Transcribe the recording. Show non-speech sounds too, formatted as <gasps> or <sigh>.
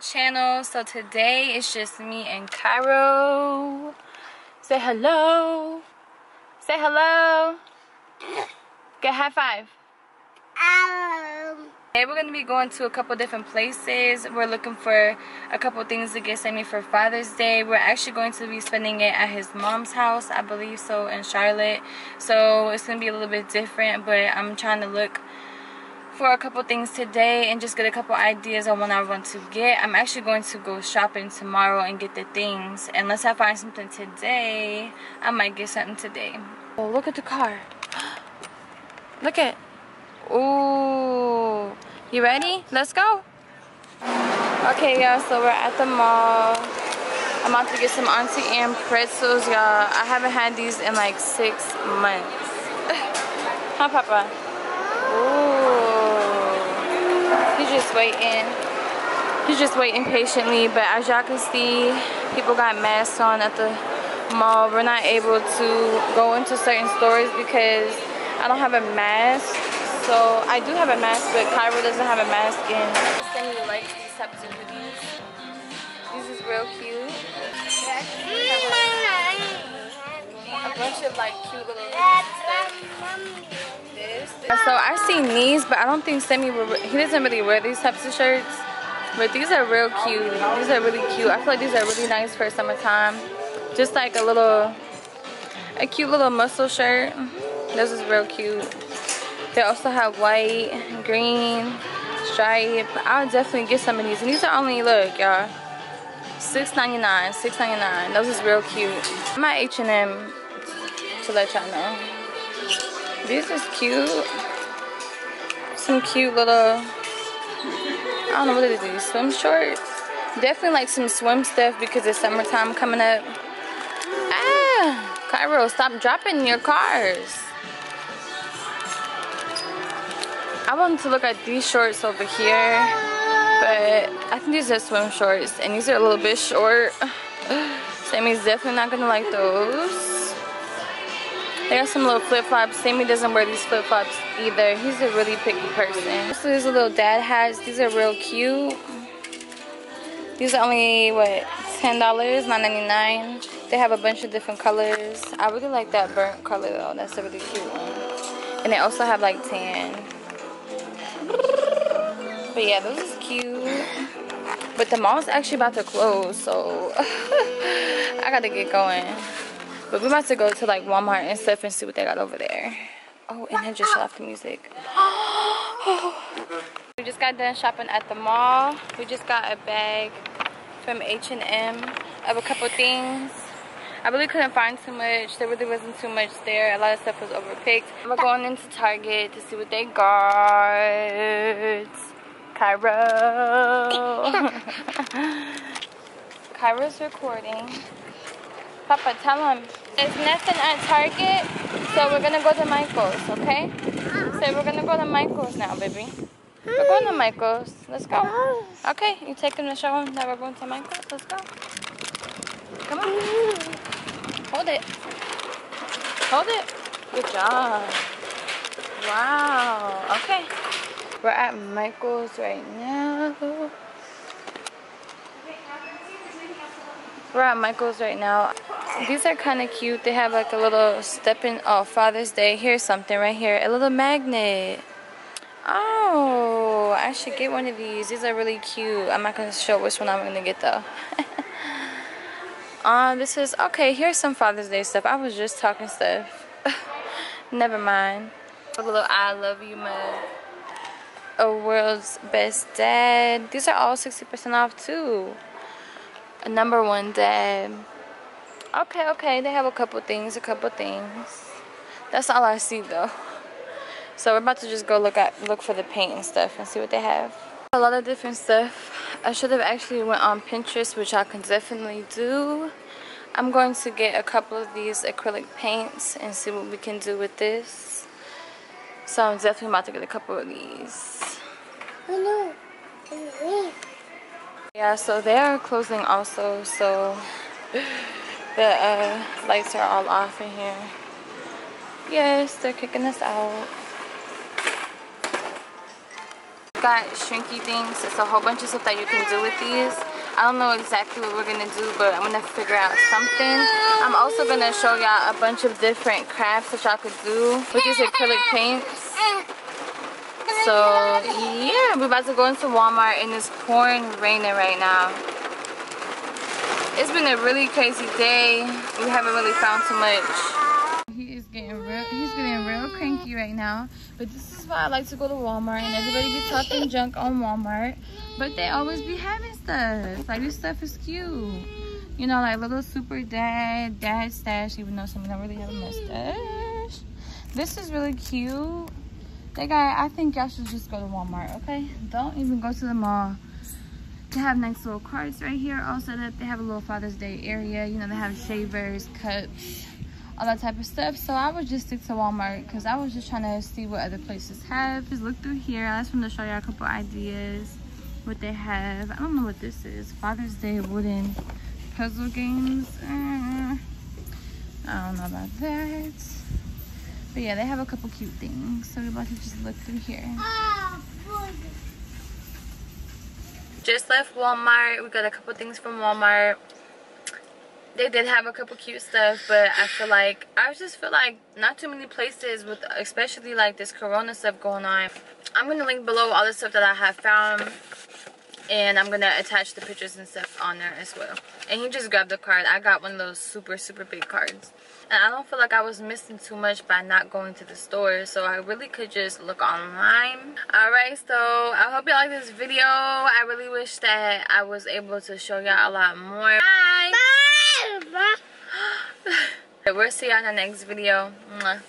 channel so today it's just me and Cairo say hello say hello get high five um. Today we're going to be going to a couple different places. We're looking for a couple things to get Sammy for Father's Day. We're actually going to be spending it at his mom's house, I believe so, in Charlotte. So it's going to be a little bit different, but I'm trying to look for a couple things today and just get a couple ideas on what I want to get. I'm actually going to go shopping tomorrow and get the things. Unless I find something today, I might get something today. Oh, look at the car. <gasps> Look at. Ooh. You ready? Let's go. Okay, y'all, so we're at the mall. I'm about to get some Auntie Anne pretzels, y'all. I haven't had these in like six months. <laughs> huh, Papa? Ooh. He's just waiting. He's just waiting patiently. But as y'all can see, people got masks on at the mall. We're not able to go into certain stores because I don't have a mask. So I do have a mask, but Cairo doesn't have a mask in. You like these types of hoodies. This is real cute. A bunch of like cute little. So I've seen these, but I don't think Sammy, he doesn't really wear these types of shirts. But these are real cute. These are really cute. I feel like these are really nice for summertime. Just like a little, a cute little muscle shirt. Mm-hmm. This is real cute. They also have white, green, stripe. I'll definitely get some of these. And these are only, look, y'all. $6.99, $6.99. Those is real cute. I'm H&M to let y'all know. This is cute. Some cute little, I don't know what it is, swim shorts. Definitely like some swim stuff because it's summertime coming up. Ah, Cairo, stop dropping your cars. I wanted to look at these shorts over here, but I think these are swim shorts, and these are a little bit short. <sighs> Sammy's definitely not gonna like those. They got some little flip-flops. Sammy doesn't wear these flip-flops either. He's a really picky person. So these little dad hats. These are real cute. These are only, what, $10, $9.99. They have a bunch of different colors. I really like that burnt color, though. That's a really cute one. And they also have, like, tan. But, yeah, those is cute. But the mall's actually about to close, so <laughs> I gotta get going. But we're about to go to like Walmart and stuff and see what they got over there. Oh, and then just shut off the music. <gasps> we just got done shopping at the mall. We just got a bag from H&M of a couple things. I really couldn't find too much. There really wasn't too much there. A lot of stuff was overpicked. We're going into Target to see what they got. Cairo. <laughs> Cairo's recording. Papa, tell him. There's nothing at Target, so we're gonna go to Michael's, okay? So we're gonna go to Michael's now, baby. We're going to Michael's. Let's go. Okay, you take him to show him that we're going to Michael's. Let's go. Come on. Hold it. Hold it. Good job. Wow. Okay. We're at Michael's right now. We're at Michael's right now. These are kind of cute. They have like a little stepping. Oh, Father's Day. Here's something right here. A little magnet. Oh, I should get one of these. These are really cute. I'm not going to show which one I'm going to get though. <laughs> um, this is, okay, here's some Father's Day stuff. I was just talking stuff. <laughs> Never mind. A little I love you mug. A world's best dad. These are all 60% off too. A number one dad. Okay, okay, they have a couple things, a couple things. That's all I see though. So we're about to just go look at look for the paint and stuff and see what they have. A lot of different stuff. I should have actually went on Pinterest, which I can definitely do. I'm going to get a couple of these acrylic paints and see what we can do with this. So I'm definitely about to get a couple of these. Yeah, so they are closing also, so the uh, lights are all off in here. Yes, they're kicking us out. got Shrinky Dinks. It's a whole bunch of stuff that you can do with these. I don't know exactly what we're gonna do, but I'm gonna figure out something. I'm also gonna show y'all a bunch of different crafts that y'all could do with these acrylic paints. So yeah, we're about to go into Walmart and it's pouring raining right now. It's been a really crazy day. We haven't really found too much. He is getting real, he's getting real cranky right now. But this is why I like to go to Walmart and everybody be talking junk on Walmart. But they always be having stuff. Like this stuff is cute. You know, like little super dad, dad stash, even though some of them really have a mustache. This is really cute. They got, I think y'all should just go to Walmart, okay? Don't even go to the mall. They have nice little carts right here all set up. They have a little Father's Day area. You know, they have shavers, cups, all that type of stuff. So I would just stick to Walmart because I was just trying to see what other places have. Just look through here. I just wanted to show y'all a couple ideas what they have. I don't know what this is. Father's Day wooden puzzle games. Uh, I don't know about that. But yeah, they have a couple cute things. So we're about to just look through here. Just left Walmart. We got a couple things from Walmart. They did have a couple cute stuff, but I feel like, I just feel like not too many places with, especially like this Corona stuff going on. I'm to link below all the stuff that I have found and I'm gonna attach the pictures and stuff on there as well. And he just grabbed the card. I got one of those super super big cards. And I don't feel like I was missing too much by not going to the store so I really could just look online. Alright so I hope you like this video. I really wish that I was able to show y'all a lot more. Bye, bye. <gasps> we'll see y'all in the next video. Mwah.